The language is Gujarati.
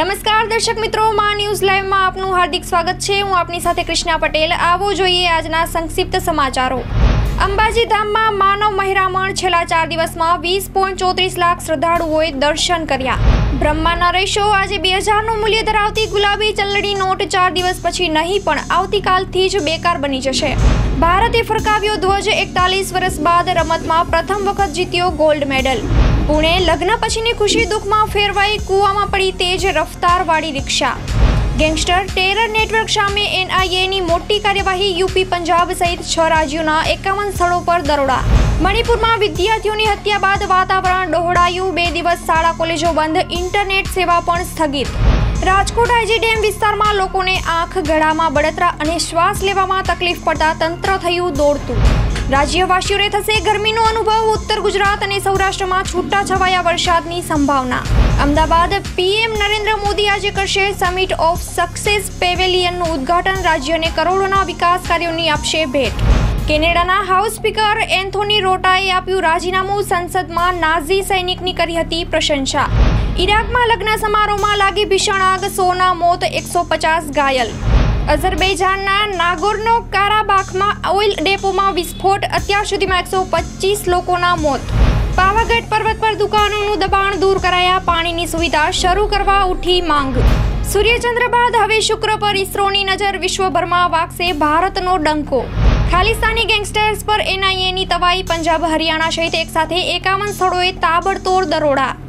નમસ્કાર, દર્શક મિત્રો, માં ન્યૂઝ લાઈવમાં આપનું હાર્દિક સ્વાગત છે. હું આપની સાથે કૃષ્ણા પટેલ. આવો જોઈએ આજના સંક્ષિપ્ત સમાચારો. અંબાજી ધામમાં માનવ મહેરામણ છેલ્લા ચાર દિવસમાં વીસ પોઈન્ટ ચોત્રીસ લાખ શ્રદ્ધાળુઓએ દર્શન કર્યા. બ્રહ્માના રેશો આજે બે હજારનું મૂલ્ય ધરાવતી ગુલાબી ચલણી નોટ ચાર દિવસ પછી નહીં, પણ આવતીકાલથી જ બેકાર બની જશે. ભારતે ફરકાવ્યો ધ્વજ એકતાલીસ વર્ષ બાદ રમતમાં પ્રથમ વખત જીત્યો ગોલ્ડ મેડલ પુણે લગ્ન પછીની ખુશી દુઃખમાં ફેરવાઈ કૂવામાં પડી તેજ રફતારવાળી રિક્ષા. ગેંગસ્ટર ટેરર નેટવર્ક સામે એનઆઈએની મોટી કાર્યવાહી યુપી પંજાબ સહિત છ રાજ્યોના એકાવન સ્થળો પર દરોડા. મણિપુરમાં વિદ્યાર્થીઓની હત્યા બાદ વાતાવરણ ડહોળાયું. બે દિવસ શાળા કોલેજો બંધ, ઇન્ટરનેટ સેવા પણ સ્થગિત. રાજકોટ આઈજી ડેમ વિસ્તારમાં લોકોને આંખ ગળામાં બળતરા અને શ્વાસ લેવામાં તકલીફ પડતા તંત્ર થયું દોડતું. રાજ્યવાસીઓને થશે ગરમીનો અનુભવ. ઉત્તર ગુજરાત અને સૌરાષ્ટ્રમાં છૂટા છવાયા વરસાદની સંભાવના. અમદાવાદ પીએમ નરેન્દ્ર મોદી આજે કરશે સમિટ ઓફ સક્સેસ પેવેલિયનનું ઉદ્ઘાટન. રાજ્યને કરોડોના વિકાસ કાર્યોની આપશે ભેટ. કેનેડાના હાઉસ સ્પીકર એન્થોની રોટાએ આપ્યું રાજીનામું. સંસદમાં નાઝી સૈનિકની કરી હતી પ્રશંસા. ઈરાકમાં લગ્ન સમારોહમાં લાગી ભીષણ આગ. સોના, મોત, એકસો પચાસ ઘાયલ. અઝરબૈજાનના નાગોર્નો કારાબાખમાં ઓઇલ ડેપોમાં વિસ્ફોટ. અત્યાર સુધીમાં એકસો પચીસ લોકોના મોત. પાવાગઢ પર્વત પર દુકાનોનું દબાણ દૂર કરાયા પાણીની સુવિધા શરૂ કરવા ઉઠી માંગ. સૂર્યચંદ્ર બાદ હવે શુક્ર પર ઇસરોની નજર વિશ્વભરમાં વાગશે ભારતનો ડંકો. ખાલિસ્તાની ગેંગસ્ટર્સ પર એનઆઈએની તવાઈ. પંજાબ, હરિયાણા સહિત એકસાથે એકાવન સ્થળોએ તાબડતોડ દરોડા.